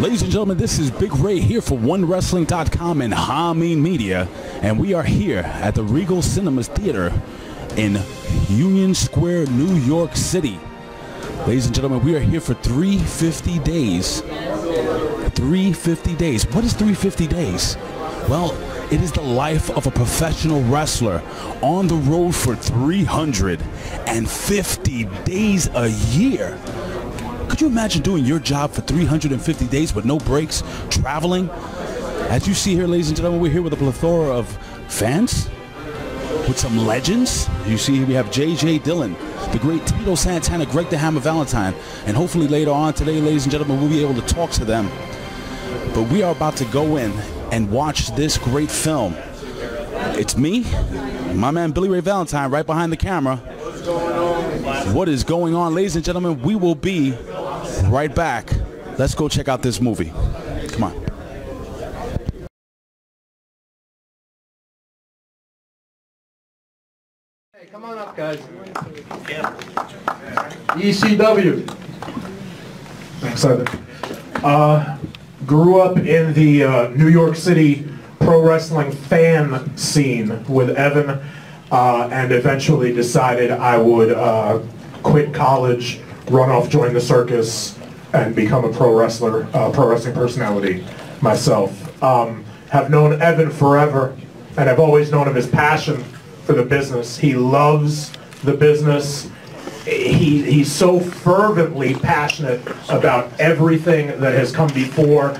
Ladies and gentlemen, this is Big Ray here for OneWrestling.com and Hameen Media, and we are here at the Regal Cinemas Theater in Union Square, New York City. Ladies and gentlemen, we are here for 350 days. 350 days. What is 350 days? Well, it is the life of a professional wrestler on the road for 350 days a year. Could you imagine doing your job for 350 days with no breaks, traveling? As you see here, ladies and gentlemen, we're here with a plethora of fans, with some legends. You see here we have J.J. Dillon, the great Tito Santana, Greg the Hammer Valentine, and hopefully later on today, ladies and gentlemen, we'll be able to talk to them. But we are about to go in and watch this great film. It's me, my man Billy Ray Valentine, right behind the camera. What is going on, ladies and gentlemen? We will be right back. Let's go check out this movie. Come on. Hey, come on up, guys. Yeah. ECW. Thanks, Evan. Uh, grew up in the uh, New York City pro wrestling fan scene with Evan, uh, and eventually decided I would uh, quit college, run off, join the circus, and become a pro wrestler, uh, pro wrestling personality myself. Um, have known Evan forever, and I've always known of his passion for the business. He loves the business. He, he's so fervently passionate about everything that has come before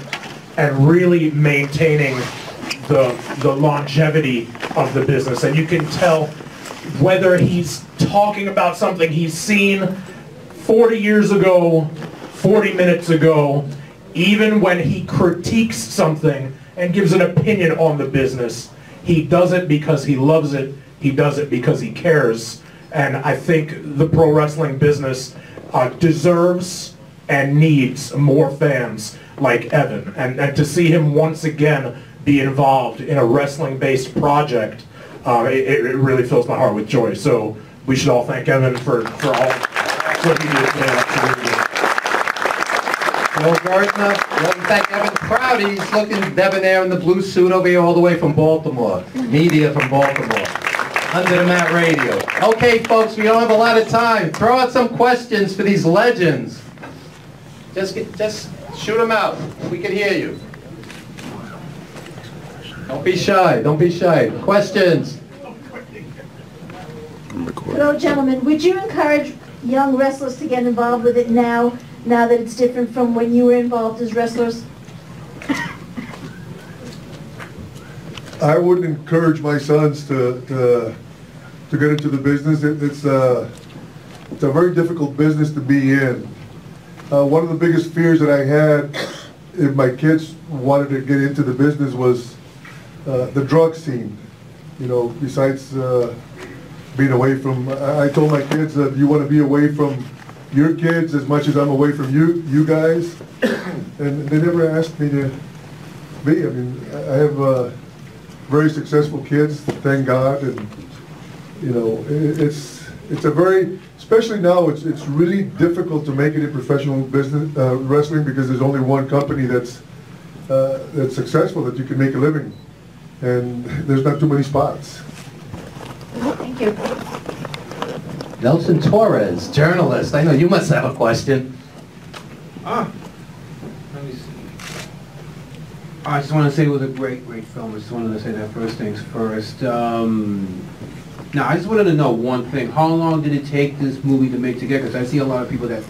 and really maintaining the, the longevity of the business. And you can tell whether he's talking about something he's seen 40 years ago, 40 minutes ago, even when he critiques something and gives an opinion on the business, he does it because he loves it. He does it because he cares. And I think the pro wrestling business uh, deserves and needs more fans like Evan. And, and to see him once again be involved in a wrestling-based project, uh, it, it really fills my heart with joy. So we should all thank Evan for, for all what he did. Bill Gertner. Let me thank Evan Proud. He's looking debonair in the blue suit over here all the way from Baltimore. Media from Baltimore. Under the Mat Radio. Okay, folks, we don't have a lot of time. Throw out some questions for these legends. Just, get, just shoot them out. We can hear you. Don't be shy. Don't be shy. Questions? Hello, gentlemen. Would you encourage young wrestlers to get involved with it now, now that it's different from when you were involved as wrestlers? I wouldn't encourage my sons to, to, to get into the business. It, it's, a, it's a very difficult business to be in. Uh, one of the biggest fears that I had if my kids wanted to get into the business was uh, the drug scene. You know, besides uh, being away from, I, I told my kids that you want to be away from your kids as much as I'm away from you, you guys. And they never asked me to be. I mean, I I have uh, very successful kids, thank God, and you know, it's it's a very, especially now, it's it's really difficult to make it in professional business uh, wrestling because there's only one company that's uh, that's successful that you can make a living, and there's not too many spots. Thank you. Nelson Torres, journalist. I know you must have a question. Ah, let me see. I just want to say it was a great, great film. I just wanted to say that first things first. Um, now, I just wanted to know one thing. How long did it take this movie to make together? Because I see a lot of people that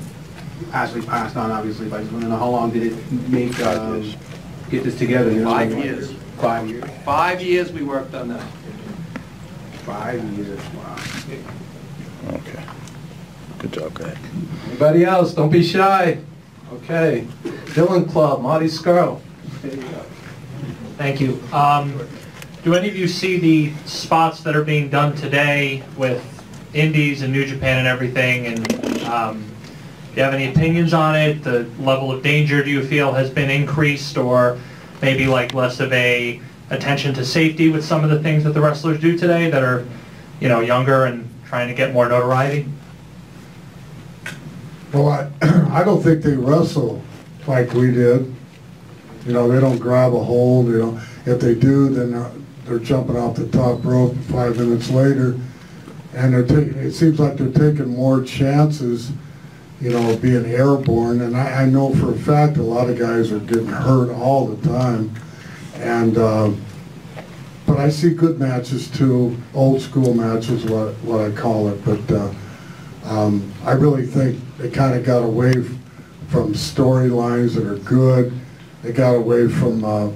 actually passed on, obviously, but I just want to know how long did it make, um, get this together? you know? Five years. Five years. Five years we worked on that. Five years, wow. Okay. Good job, Greg. Anybody else? Don't be shy. Okay. Villain Club, Marty Skrull. There you go. Thank you. Um, do any of you see the spots that are being done today with Indies and New Japan and everything? And um, do you have any opinions on it? The level of danger do you feel has been increased, or maybe like less of a attention to safety with some of the things that the wrestlers do today that are, you know, younger and trying to get more notoriety? Well, I, I don't think they wrestle like we did. You know, they don't grab a hold, you know. If they do, then they're, they're jumping off the top rope five minutes later. And they're taking, it seems like they're taking more chances, you know, being airborne. And I, I know for a fact a lot of guys are getting hurt all the time. And, uh, I see good matches too, old school matches, what, what I call it. But uh, um, I really think they kind of got away from storylines that are good. They got away from uh,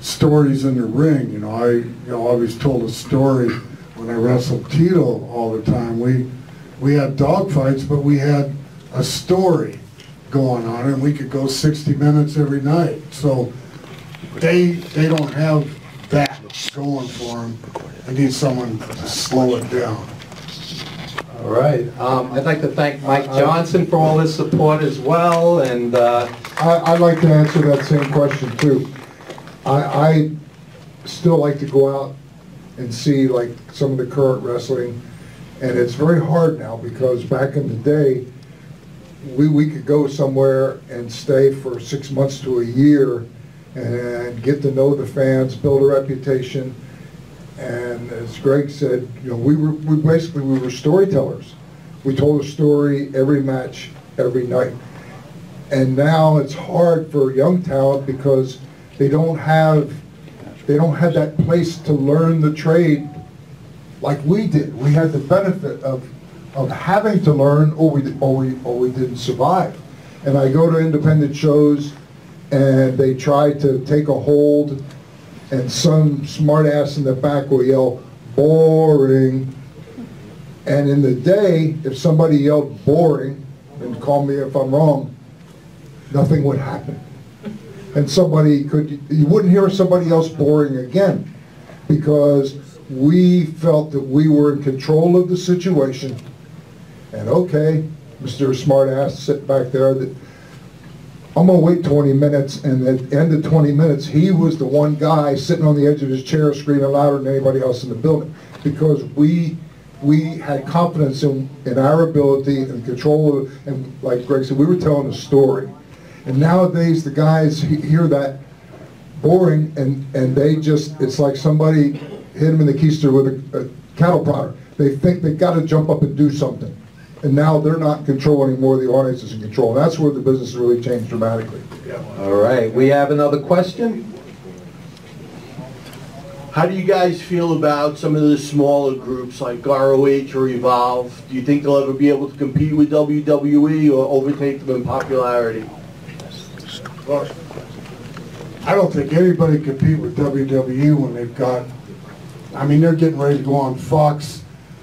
stories in the ring. You know, I you know always told a story when I wrestled Tito all the time. We we had dogfights, but we had a story going on, and we could go 60 minutes every night. So they they don't have going for them. I need someone to slow it down. All right. Um, I'd like to thank Mike Johnson for all his support as well, and, uh, I, I'd like to answer that same question too. I, I still like to go out and see like some of the current wrestling, and it's very hard now because back in the day, we, we could go somewhere and stay for six months to a year and get to know the fans, build a reputation. And as Greg said, you know, we were, we basically, we were storytellers. We told a story every match, every night. And now it's hard for young talent because they don't have, they don't have that place to learn the trade like we did. We had the benefit of, of having to learn or we, or we, or we didn't survive. And I go to independent shows and they try to take a hold and some smartass in the back will yell, boring. And in the day, if somebody yelled boring, and call me if I'm wrong, nothing would happen. And somebody could, you wouldn't hear somebody else boring again because we felt that we were in control of the situation. And okay, Mr. Smartass, sit back there, that I'm gonna wait 20 minutes, and at the end of 20 minutes, he was the one guy sitting on the edge of his chair screaming louder than anybody else in the building. Because we, we had confidence in, in our ability and control, of- and like Greg said, we were telling a story. And nowadays, the guys hear that boring, and, and they just, it's like somebody hit them in the keister with a, a cattle prod. They think they gotta jump up and do something. And now they're not in control anymore, the audience is in control. And that's where the business has really changed dramatically. all right, we have another question? How do you guys feel about some of the smaller groups like ROH or Evolve? Do you think they'll ever be able to compete with WWE or overtake them in popularity? Well, I don't think anybody can compete with WWE when they've got, I mean, they're getting ready to go on Fox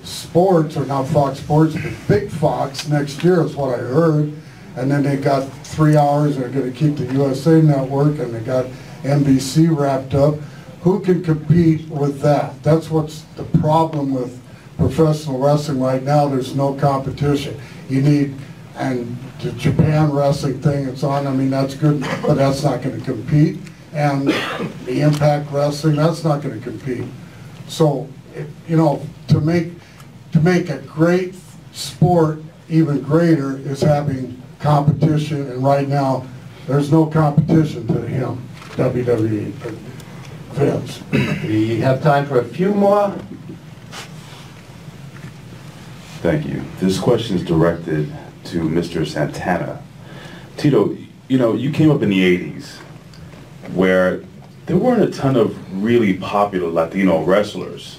Sports, or not Fox Sports, but Big Fox next year is what I heard. And then they got three hours, they're gonna keep the USA Network, and they got NBC wrapped up. Who can compete with that? That's what's the problem with professional wrestling right now, there's no competition. You need, and the Japan wrestling thing it's on, I mean, that's good, but that's not gonna compete. And the Impact Wrestling, that's not gonna compete. So, it- you know, to make, to make a great sport even greater is having competition, and right now, there's no competition to him, WWE, but Vince. We have time for a few more. Thank you. This question is directed to Mr. Santana. Tito, you know, you came up in the 80s where there weren't a ton of really popular Latino wrestlers,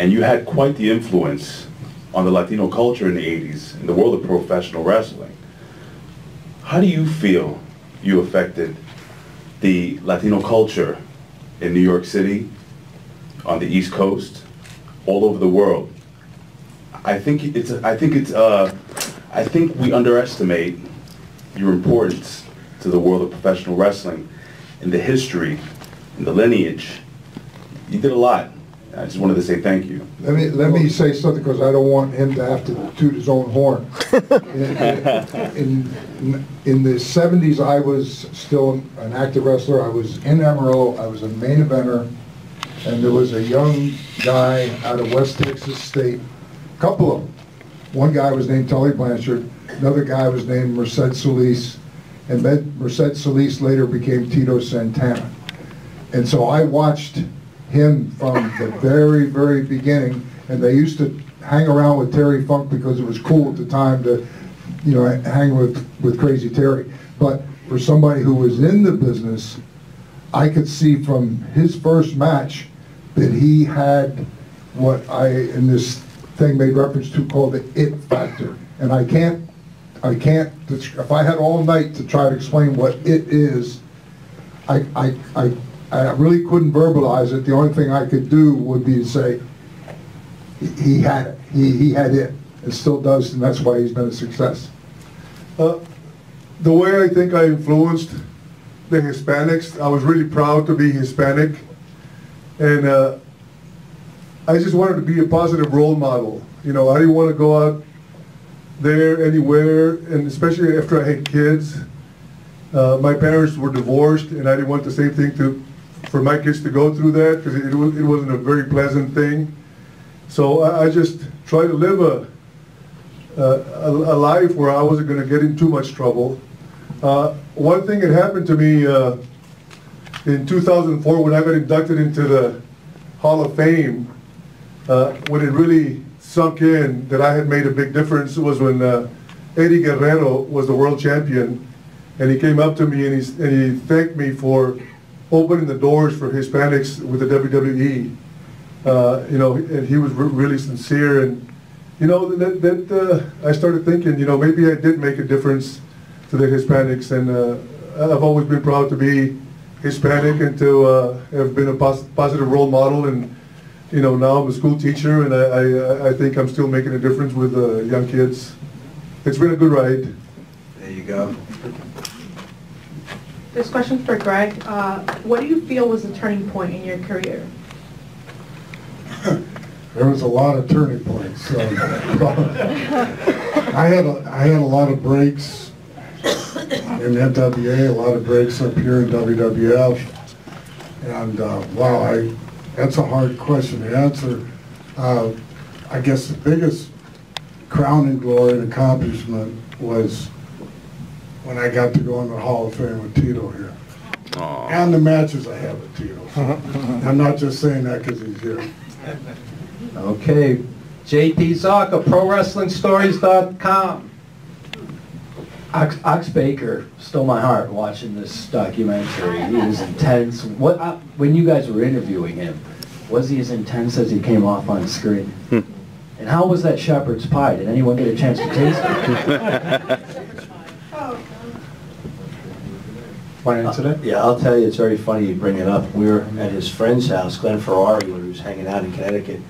and you had quite the influence on the Latino culture in the 80s in the world of professional wrestling. How do you feel you affected the Latino culture in New York City, on the East Coast, all over the world? I think it's, I think it's, uh, I think we underestimate your importance to the world of professional wrestling and the history and the lineage. You did a lot. I just wanted to say thank you. Let me, let me say something, because I don't want him to have to toot his own horn. In, in- in the seventies, I was still an active wrestler, I was in Amarillo, I was a main eventer, and there was a young guy out of West Texas State, A couple of them. One guy was named Tully Blanchard, another guy was named Merced Solis, and then Merced Solis later became Tito Santana. And so I watched him from the very, very beginning, and they used to hang around with Terry Funk because it was cool at the time to, you know, hang with, with Crazy Terry. But for somebody who was in the business, I could see from his first match that he had what I, in this thing made reference to called the it factor. And I can't, I can't, if I had all night to try to explain what it is, I, I, I, I really couldn't verbalize it. The only thing I could do would be to say, he- had it, he, he had it, and still does, and that's why he's been a success. Uh, The way I think I influenced the Hispanics, I was really proud to be Hispanic. And uh, I just wanted to be a positive role model. You know, I didn't want to go out there anywhere, and especially after I had kids. Uh, My parents were divorced, and I didn't want the same thing to, for my kids to go through that, because it wa- it wasn't a very pleasant thing. So I I just tried to live a, a, a life where I wasn't going to get in too much trouble. Uh, one thing that happened to me uh, in 2004 when I got inducted into the Hall of Fame, uh, when it really sunk in that I had made a big difference was when uh, Eddie Guerrero was the world champion, and he came up to me and he, and he thanked me for opening the doors for Hispanics with the WWE. Uh, you know, and he was re- really sincere and you know, that, that, uh, I started thinking, you know, maybe I did make a difference to the Hispanics, and, uh, I've always been proud to be Hispanic and to, uh, have been a pos- positive role model, and, you know, now I'm a school teacher, and I, I, I think I'm still making a difference with, uh, young kids. It's been a good ride. There you go. This question for Greg. Uh, What do you feel was the turning point in your career? There was a lot of turning points. So. I had a, I had a lot of breaks in NWA, a lot of breaks up here in WWF, and uh, wow, I that's a hard question to answer. Uh, I guess the biggest crowning glory and accomplishment was when I got to go in the Hall of Fame with Tito here. And the matches I had with Tito. I'm not just saying that because he's here. Okay, JP Zarka, ProWrestlingStories.com. Ox, Ox Baker stole my heart watching this documentary. He was intense. What uh, when you guys were interviewing him, was he as intense as he came off on screen? and how was that shepherd's pie? Did anyone get a chance to taste it? Want to answer that? Yeah, I'll tell you, it's very funny you bring it up. We were at his friend's house, Glenn Ferrari, when he was hanging out in Connecticut.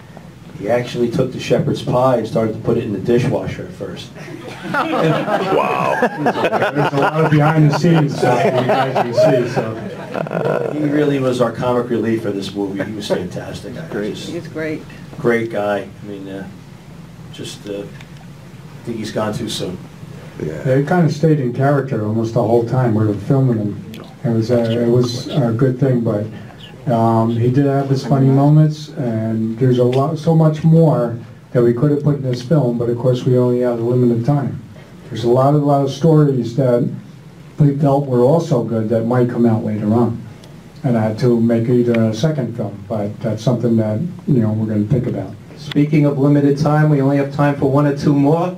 He actually took the shepherd's pie and started to put it in the dishwasher at first. Wow. There's a lot of behind the scenes stuff that you guys can see, so. He really was our comic relief for this movie. He was fantastic. Great. He's great. Great guy. I mean, uh, just, uh, I think he's gone too soon. They kind of stayed in character almost the whole time we were filming them. It was, a- it was a good thing, but um, he did have his funny moments, and there's a lot, so much more that we could have put in this film, but of course, we only have a limited time. There's a lot, a lot of stories that we felt were also good that might come out later on. And I had to make either a second film, but that's something that, you know, we're gonna think about. Speaking of limited time, we only have time for one or two more.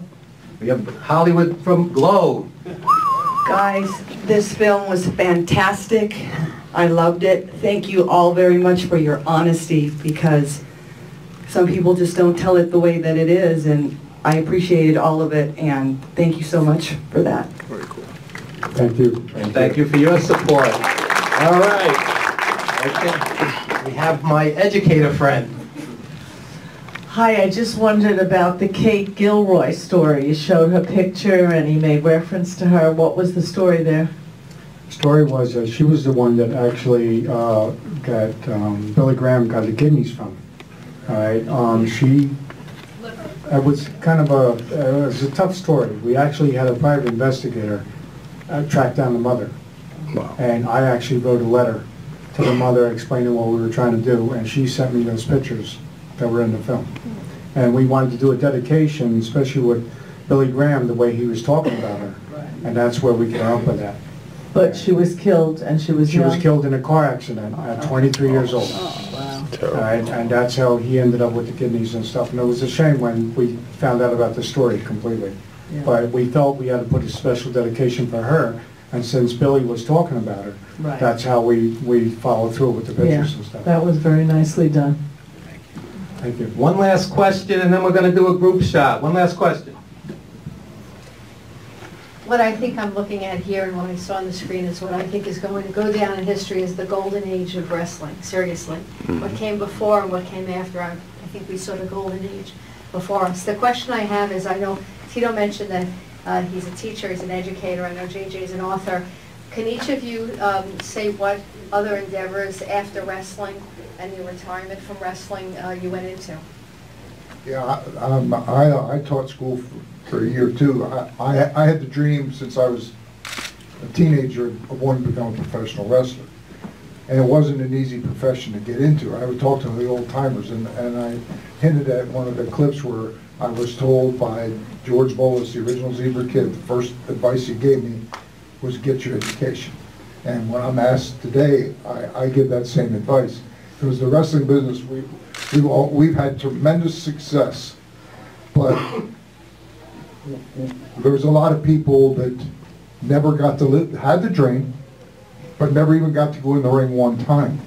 We have Hollywood from Glow. Guys, this film was fantastic. I loved it. Thank you all very much for your honesty because some people just don't tell it the way that it is and I appreciated all of it and thank you so much for that. Very cool. Thank you. And thank you for your support. All right. Okay. We have my educator friend. Hi, I just wondered about the Kate Gilroy story. You showed her picture and he made reference to her. What was the story there? Story was that she was the one that actually uh, got, um, Billy Graham got the kidneys from. All right, um, she, it was kind of a, it was a tough story. We actually had a private investigator uh, track down the mother. And I actually wrote a letter to the mother explaining what we were trying to do, and she sent me those pictures that were in the film. And we wanted to do a dedication, especially with Billy Graham, the way he was talking about her. and that's where we came up with that. But she was killed and she was She was killed in a car accident at 23 years old. Oh, wow. All right, and that's how he ended up with the kidneys and stuff. And it was a shame when we found out about the story completely. Yeah. But we felt we had to put a special dedication for her, and since Billy was talking about her, Right. that's how we, we followed through with the Yeah, pictures and stuff. that was very nicely done. Thank you. One last question, and then we're gonna do a group shot. One last question. What I think I'm looking at here and what I saw on the screen is what I think is going to go down in history as the golden age of wrestling, seriously. What came before and what came after, I I think we saw the golden age before us. The question I have is, I know Tito mentioned that uh, he's a teacher, he's an educator, I know JJ is an author. Can each of you um, say what other endeavors after wrestling and your retirement from wrestling uh, you went into? Yeah, I- um, I, I taught school for- for a year too. I, I I had the dream since I was a teenager of wanting to become a professional wrestler. And it wasn't an easy profession to get into. I would talk to the old timers and, and I hinted at one of the clips where I was told by George Bollas, the original Zebra Kid, the first advice he gave me was get your education. And when I'm asked today, I, I give that same advice. Because the wrestling business, we, we've all, we've had tremendous success, but there's a lot of people that never got to live, had the dream, but never even got to go in the ring one time.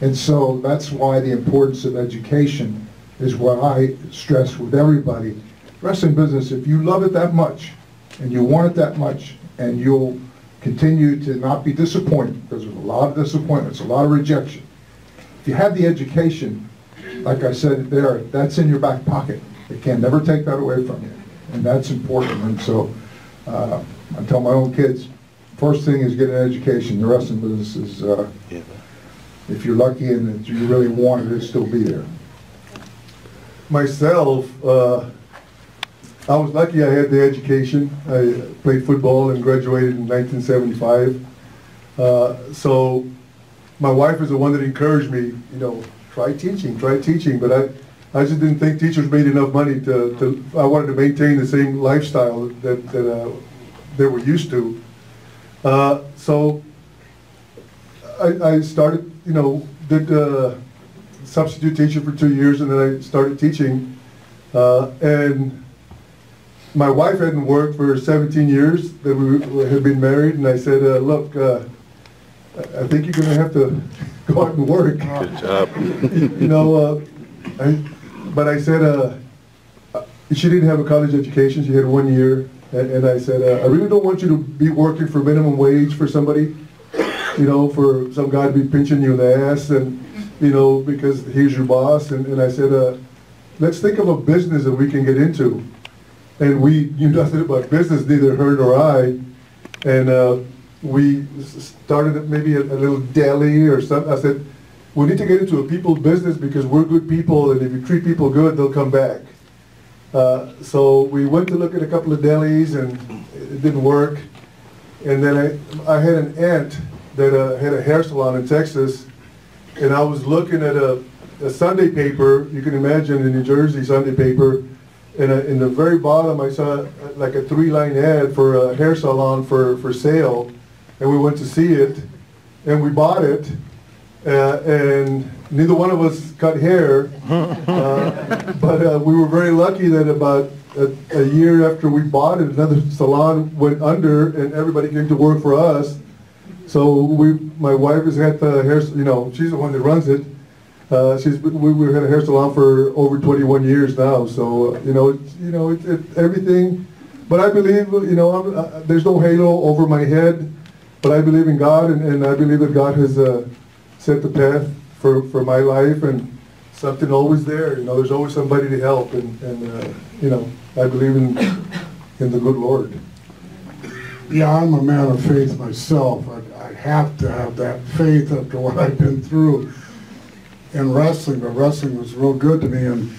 And so that's why the importance of education is what I stress with everybody. Wrestling business, if you love it that much, and you want it that much, and you'll continue to not be disappointed, because there's a lot of disappointments, a lot of rejection. If you have the education, like I said there, that's in your back pocket. They can never take that away from you, and that's important. And so, uh, I tell my own kids, first thing is get an education. The wrestling business is, uh, if you're lucky and that you really want it, it'll still be there. Myself, uh, I was lucky I had the education. I played football and graduated in 1975. Uh, So my wife is the one that encouraged me, you know, try teaching, try teaching. But I, I just didn't think teachers made enough money to, to I wanted to maintain the same lifestyle that, that uh, they were used to. Uh, So I, I started, you know, did uh, substitute teaching for two years, and then I started teaching. Uh, and my wife hadn't worked for 17 years that we had been married, and I said, uh, "Look, uh, I think you're going to have to go out and work." Good job. you know, uh, I, but I said, uh, she didn't have a college education. She had one year, and, and I said, uh, I really don't want you to be working for minimum wage for somebody, you know, for some guy to be pinching you in the ass, and you know, because he's your boss. And, and I said, uh, let's think of a business that we can get into. And we knew nothing about business, neither her nor I. And uh, we started maybe a, a little deli or something. I said, we need to get into a people business because we're good people, and if you treat people good, they'll come back. Uh, so we went to look at a couple of delis, and it didn't work. And then I, I had an aunt that uh, had a hair salon in Texas, and I was looking at a, a Sunday paper. You can imagine a New Jersey Sunday paper, and uh, in the very bottom I saw uh, like a three-line ad for a hair salon for for sale, and we went to see it, and we bought it, uh, and neither one of us cut hair, uh, but uh, we were very lucky that about a, a year after we bought it, another salon went under, and everybody came to work for us. So we, my wife has had the hair, you know, she's the one that runs it. Uh, she's, we, we've had a hair salon for over 21 years now, so, uh, you know, it's, you know, it, it, everything. But I believe, you know, I'm, uh, there's no halo over my head, but I believe in God, and, and I believe that God has, uh, set the path for, for my life, and something always there, you know, there's always somebody to help, and, and, uh, you know, I believe in, in the good Lord. Yeah, I'm a man of faith myself. I, I have to have that faith after what I've been through in wrestling, but wrestling was real good to me, and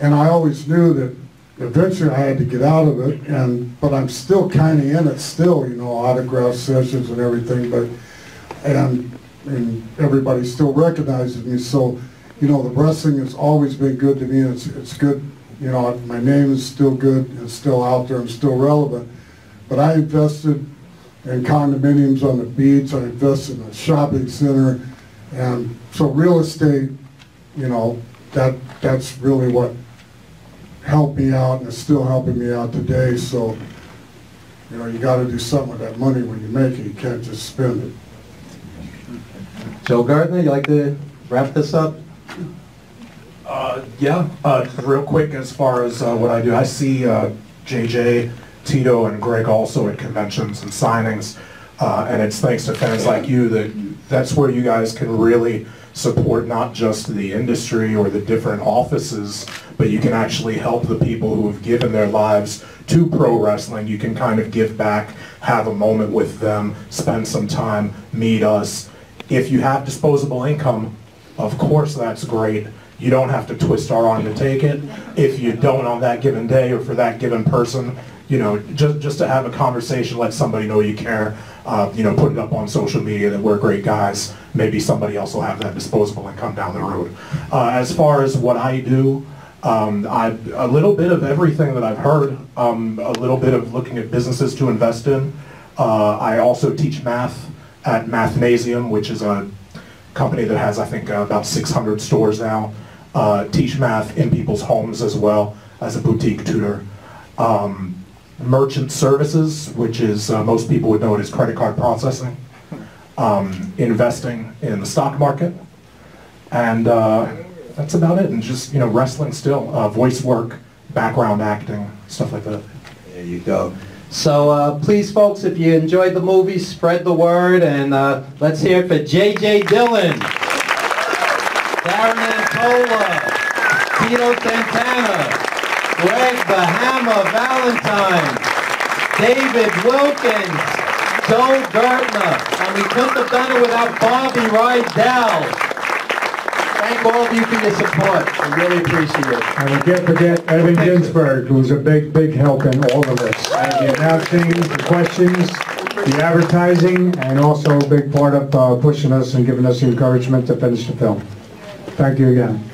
and I always knew that eventually I had to get out of it, and but I'm still kind of in it still, you know, autograph sessions and everything, but and and everybody still recognizes me, so you know, the wrestling has always been good to me, and it's it's good, you know, my name is still good, it's still out there, and still relevant. But but I invested in condominiums on the beach, I invested in a shopping center, and so real estate, you know, that, that's really what helped me out and is still helping me out today, so, you know, you gotta do something with that money when you make it, you can't just spend it. Joel Gertner, you like to wrap this up? Uh, yeah, uh, real quick as far as uh, what I do, I see uh, JJ, Tito, and Greg also at conventions and signings, uh, and it's thanks to fans like you that that's where you guys can really support not just the industry or the different offices, but you can actually help the people who have given their lives to pro wrestling. You can kind of give back, have a moment with them, spend some time, meet us. If you have disposable income, of course that's great. You don't have to twist our arm to take it. If you don't on that given day or for that given person, you know, just, just to have a conversation, let somebody know you care, uh, you know, put it up on social media that we're great guys. Maybe somebody else will have that disposable income down the road. Uh, as far as what I do, um, I, a little bit of everything that I've heard, um, a little bit of looking at businesses to invest in. Uh, I also teach math at Mathnasium, which is a company that has, I think, uh, about 600 stores now. Uh, teach math in people's homes as well as a boutique tutor. Um, merchant services, which is, uh, most people would know it as credit card processing. Um, investing in the stock market. And uh, that's about it. And just, you know, wrestling still, uh, voice work, background acting, stuff like that. There you go. So uh, please, folks, if you enjoyed the movie, spread the word, and uh, let's hear it for J.J. Dillon, Darren Antola, Tito Santana, Greg the Hammer Valentine, David Wilkens, Joel Gertner, and we couldn't have done it without Bobby Rydell. Thank all of you for your support. I really appreciate it. And we can't forget Evan Ginsberg, who's a big, big help in all of this. And the announcing, the questions, the advertising, and also a big part of uh, pushing us and giving us the encouragement to finish the film. Thank you again.